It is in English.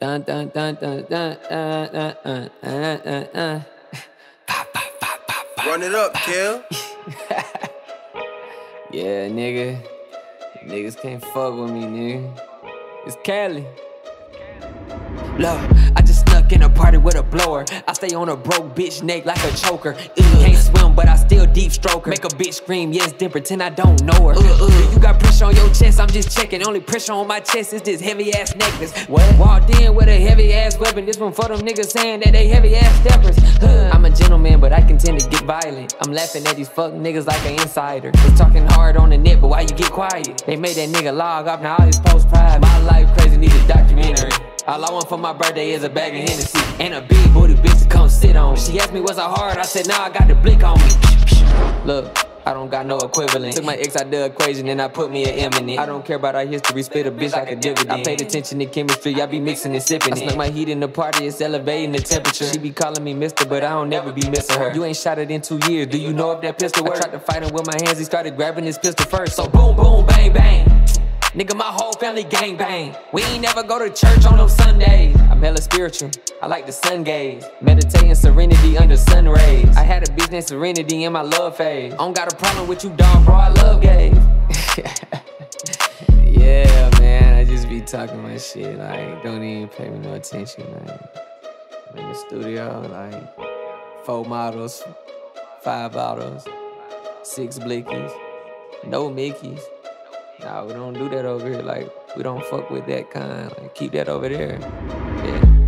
Dun dun dun dun dun dun dun dun dun dun dun. Run it up, Kill. Yeah, nigga. Niggas can't fuck with me, nigga. It's K'alley. Look, I just snuck in a party with a blower. I stay on a broke bitch neck like a choker. Ugh. Can't swim, but I still deep stroke her. Make a bitch scream, yes, then pretend I don't know her. Ugh, ugh. You got I'm just checking. Only pressure on my chest is this heavy ass necklace. What? Walked in with a heavy ass weapon. This one for them niggas saying that they heavy ass steppers. Huh. I'm a gentleman, but I can tend to get violent. I'm laughing at these fuck niggas like an insider. Was talking hard on the net, but why you get quiet? They made that nigga log off, now all his post private. My life crazy, need a documentary. All I want for my birthday is a bag of Hennessy and a big booty bitch to come sit on. She asked me was I hard, I said nah, I got the blick on me. Look, I don't got no equivalent. Took my ex out the equation and I put me an M in it. I don't care about our history, spit a bitch like a dividend. I paid attention to chemistry, I be mixing and sipping. I snuck my heat in the party, it's elevating the temperature. She be calling me mister, but I don't never be missing her. You ain't shot it in two years, do you know if that pistol works? I tried to fight him with my hands, he started grabbing his pistol first. So boom, boom, bang, bang. Nigga, my whole family gang bang. We ain't never go to church on them Sundays. I'm hella spiritual. I like the sun gaze. Meditating serenity under sun rays. I had a business serenity in my love phase. I don't got a problem with you, dog, bro. I love gays. yeah, man. I just be talking my shit. Like, don't even pay me no attention. Like, I'm in the studio, like, four models, five bottles, six blickies, no Mickeys. Nah, we don't do that over here. Like, we don't fuck with that kind. Like, keep that over there. Yeah.